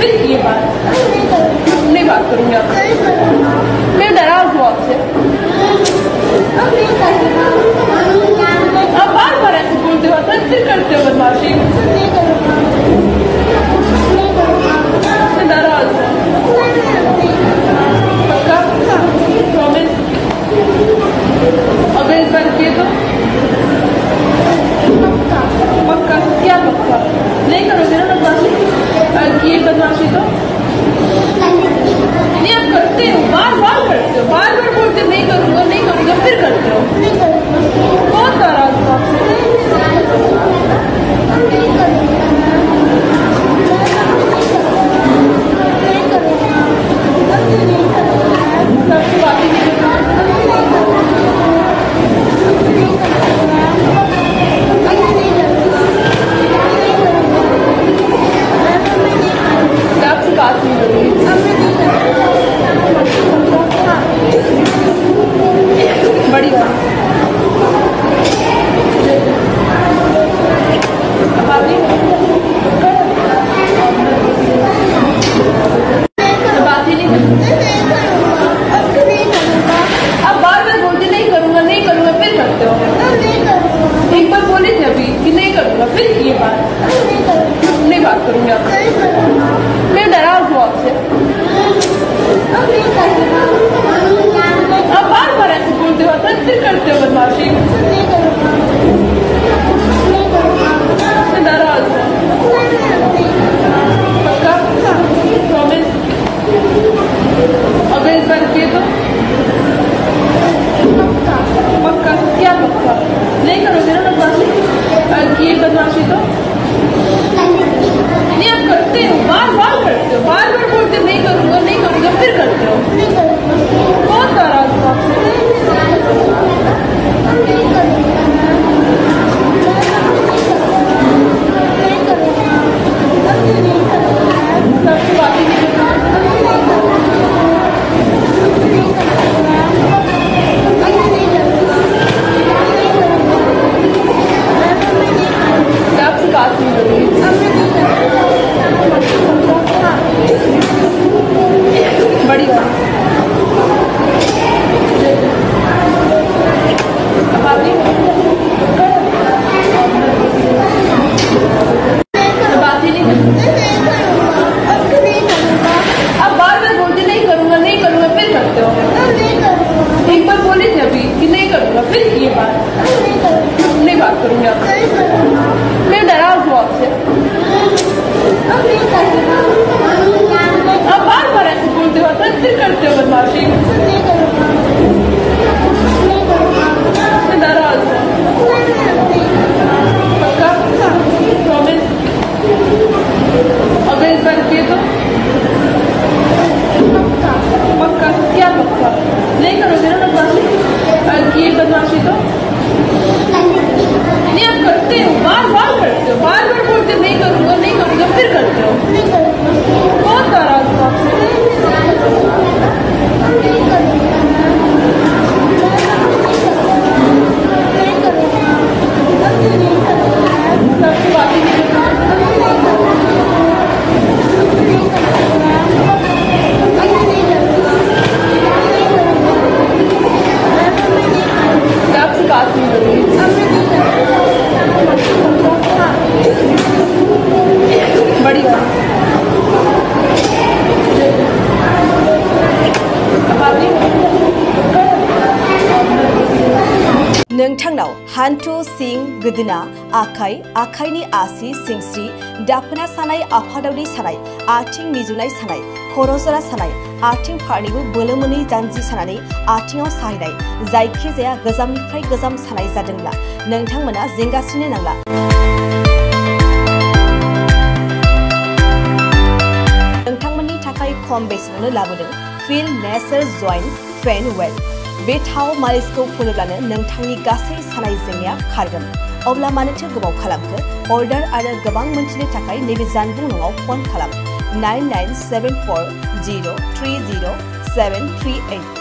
करूँगा फिर ये बात नहीं बात करूँगी आपसे मैं नाराज़ हूँ आपसे आप बार बार ऐसे बोलते हो फिर फिर करते हो बदमाशी मैं नाराज़ हूँ पक्का प्रॉमिस अगर इस बार किए तो पक्का क्या पक्का नहीं करोगे ना बदमाशी अगर किए बदमाशी तो नहीं आप करते हो बार बार करते हो बार बार बोलते हो, नहीं करूँगा नहीं करूँगा फिर करते हो बहुत नाराज़ हूँ आपसे मैं आपकी बात ही नहीं करती मैं आपसे बात नहीं करूँगी बड़ी बात अब आप नहीं मैं बात ही नहीं करूँगी आप बार बार बोलते नहीं करूँगा नहीं करूँगा फिर करते हो एक बार बोले थे अभी कि नहीं करूँगा फिर ये बात नहीं बात करूँगी आपसे। मैं नाराज़ हूँ आपसे। आप बार बार ऐसे बोलते हो फिर करते हो बदमाशी मैं नाराज़ हूँ पक्का प्रॉमिस अगर इस बार किए तो पक्का क्या पक्का नहीं करोगे ना बदमाशी अगर किए बदमाशी तो नहीं आप करते हो? बार बार करते हो? बार बार बोलते हो, नहीं करूँगा नहीं करूँगा फिर करते हो? बहुत नाराज़ हूँ आपसे आपसे बात नहीं करूँगी बात करूँगी। आपसे मैं नाराज़ हूँ आपसे। आप बार बार ऐसे बोलते हो फिर फिर करते हो बदमाशी। अगर इस बार किए तो पक्का क्या पक्का नहीं करोगे ना बदमाशी अगर किए बदमाशी तो नहीं आप करते हो बार बार करते हो बार बार बोलते हो, नहीं करूँगा नहीं करूँगा फिर करते हो बहुत नाराज़ हूँ आपसे मैं आपकी बात ही नहीं करती मैं आपसे बात नहीं करूँगी बड़ी बात अब आप नहीं नोंथांनाव हान्थु सिं गोदोना, आखाइ, आखाइनि आसि, सिंस्रि, दाफोना सानाय आफादावनि सानाय, आथिं मिजुनाय सानाय खर' जरा सानाय, आथिं फारनैबो बोलो मोनै जानजि सानानै आथिङाव साहैनाय, जायखिजाया गोजामनिफ्राय गोजाम सानाय जादोंब्ला नोंथांमोना जिंगासिनो नांला। नोंथांमोननि थाखाय खम बेसेनावनो लाबोदों फिल नेचार जइन्ट फेन वेल बे थाव मालिसखौ फुनोब्लानो नोंथांनि गासै सानाय जेंनाया खारगोन अब्ला मानोथो गोबाव खालामखो अर्डार आरो गोबां मोनथिनो थाखाय नैबे जानबुं नङाव फन खालाम nine nine seven four zero' three zero' seven three ओइट